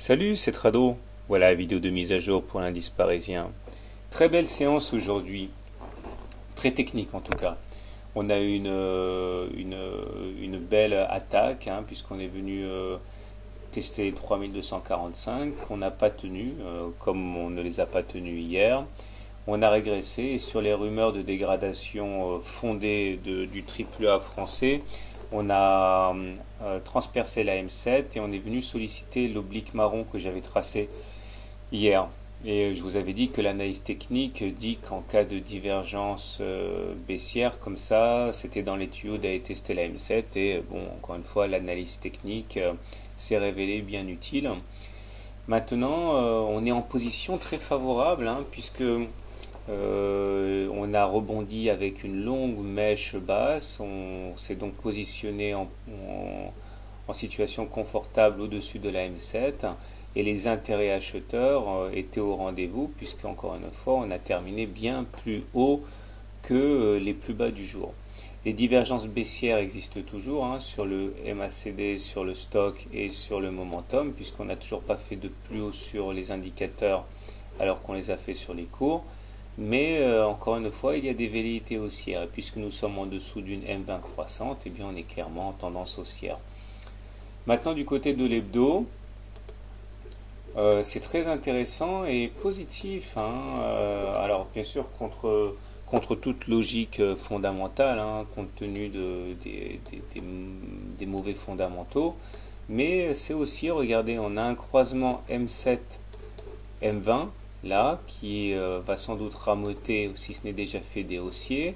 Salut, c'est Trado. Voilà la vidéo de mise à jour pour l'indice parisien. Très belle séance aujourd'hui. Très technique en tout cas. On a une, euh, une, belle attaque, hein, puisqu'on est venu euh, tester les 3245, qu'on n'a pas tenu, euh, comme on ne les a pas tenus hier. On a régressé et sur les rumeurs de dégradation fondées du triple A français, on a euh, transpercé la M7 et on est venu solliciter l'oblique marron que j'avais tracé hier. Et je vous avais dit que l'analyse technique dit qu'en cas de divergence euh, baissière comme ça, c'était dans les tuyaux d'aller tester la M7 et bon, encore une fois, l'analyse technique euh, s'est révélée bien utile. Maintenant, on est en position très favorable hein, puisque euh, on a rebondi avec une longue mèche basse. On s'est donc positionné en, situation confortable au-dessus de la M7 et les intérêts acheteurs euh, étaient au rendez-vous puisque encore une fois on a terminé bien plus haut que euh, les plus bas du jour. Les divergences baissières existent toujours hein, sur le MACD, sur le stock et sur le momentum puisqu'on n'a toujours pas fait de plus haut sur les indicateurs alors qu'on les a fait sur les cours. Mais euh, encore une fois, il y a des velléités haussières. Et puisque nous sommes en dessous d'une M20 croissante, eh bien on est clairement en tendance haussière. Maintenant, du côté de l'hebdo, euh, c'est très intéressant et positif. Hein. Euh, alors, bien sûr, contre, contre toute logique fondamentale, hein, compte tenu de, des, des mauvais fondamentaux. Mais c'est aussi, regardez, on a un croisement M7-M20 là, qui euh, va sans doute ramoter, si ce n'est déjà fait, des haussiers.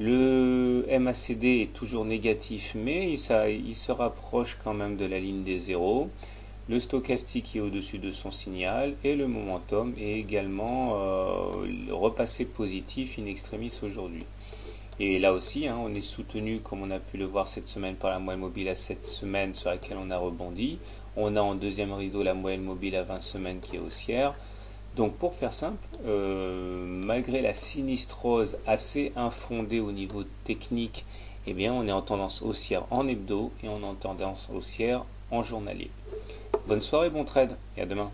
Le MACD est toujours négatif, mais il, se rapproche quand même de la ligne des zéros. Le stochastique est au-dessus de son signal et le momentum est également euh, repassé positif in extremis aujourd'hui. Et là aussi, hein, on est soutenu, comme on a pu le voir cette semaine, par la moyenne mobile à 7 semaines sur laquelle on a rebondi. On a en deuxième rideau la moyenne mobile à 20 semaines qui est haussière. Donc pour faire simple, euh, malgré la sinistrose assez infondée au niveau technique, eh bien on est en tendance haussière en hebdo et on est en tendance haussière en journalier. Bonne soirée, bon trade et à demain.